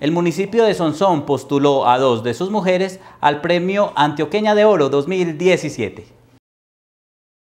El municipio de Sonsón postuló a dos de sus mujeres al Premio Antioqueña de Oro 2017.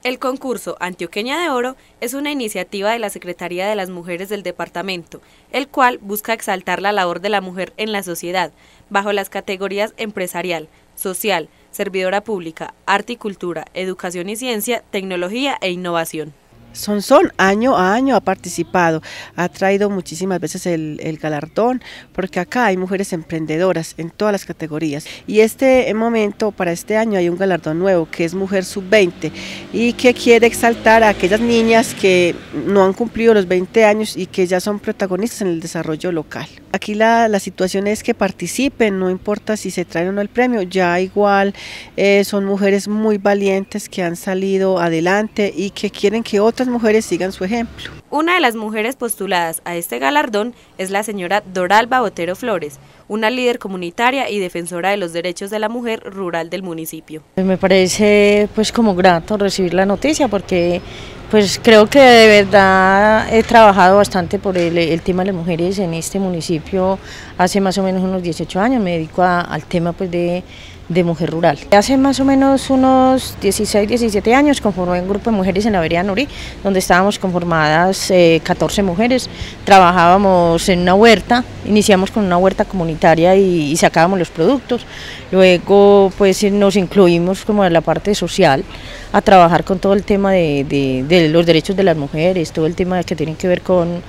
El concurso Antioqueña de Oro es una iniciativa de la Secretaría de las Mujeres del departamento, el cual busca exaltar la labor de la mujer en la sociedad, bajo las categorías empresarial, social, servidora pública, arte y cultura, educación y ciencia, tecnología e innovación. Son año a año ha participado, ha traído muchísimas veces el, galardón, porque acá hay mujeres emprendedoras en todas las categorías. Y este momento, para este año, hay un galardón nuevo que es Mujer Sub-20 y que quiere exaltar a aquellas niñas que no han cumplido los 20 años y que ya son protagonistas en el desarrollo local. Aquí la, situación es que participen, no importa si se traen o no el premio, ya igual eh, son mujeres muy valientes que han salido adelante y que quieren que otras mujeres sigan su ejemplo. Una de las mujeres postuladas a este galardón es la señora Doralba Botero Flores, una líder comunitaria y defensora de los derechos de la mujer rural del municipio. Me parece pues como grato recibir la noticia porque pues creo que de verdad he trabajado bastante por el, tema de las mujeres en este municipio hace más o menos unos 18 años, me dedico al tema pues de, mujer rural. Hace más o menos unos 16, 17 años conformé un grupo de mujeres en la vereda Nuri, donde estábamos conformadas 14 eh, mujeres, trabajábamos en una huerta, iniciamos con una huerta comunitaria y, y sacábamos los productos, luego pues nos incluimos como en la parte social, a trabajar con todo el tema de, los derechos de las mujeres, todo el tema que tiene que ver con,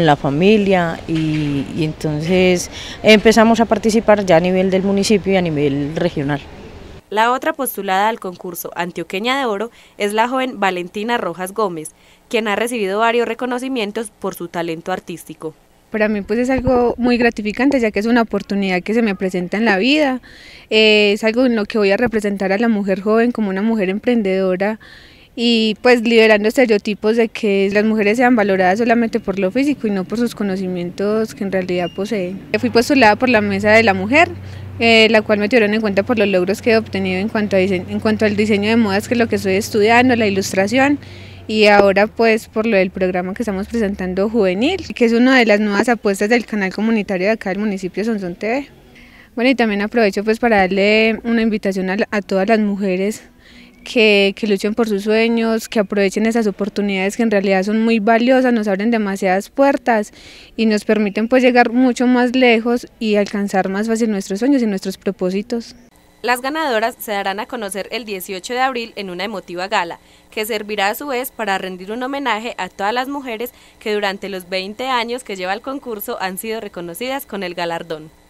la familia y, y entonces empezamos a participar ya a nivel del municipio y a nivel regional. La otra postulada al concurso Antioqueña de Oro es la joven Valentina Rojas Gómez, quien ha recibido varios reconocimientos por su talento artístico. Para mí pues es algo muy gratificante ya que es una oportunidad que se me presenta en la vida, eh, es algo en lo que voy a representar a la mujer joven como una mujer emprendedora y pues liberando estereotipos de que las mujeres sean valoradas solamente por lo físico y no por sus conocimientos que en realidad poseen. Fui postulada por la Mesa de la Mujer, eh, la cual me tuvieron en cuenta por los logros que he obtenido en cuanto, a en cuanto al diseño de modas, que es lo que estoy estudiando, la ilustración y ahora pues por lo del programa que estamos presentando juvenil, que es una de las nuevas apuestas del canal comunitario de acá del municipio Sonsón TV. Bueno, y también aprovecho pues para darle una invitación a, todas las mujeres que, que, luchen por sus sueños, que aprovechen esas oportunidades que en realidad son muy valiosas, nos abren demasiadas puertas y nos permiten pues llegar mucho más lejos y alcanzar más fácil nuestros sueños y nuestros propósitos. Las ganadoras se darán a conocer el 18 de abril en una emotiva gala, que servirá a su vez para rendir un homenaje a todas las mujeres que durante los 20 años que lleva el concurso han sido reconocidas con el galardón.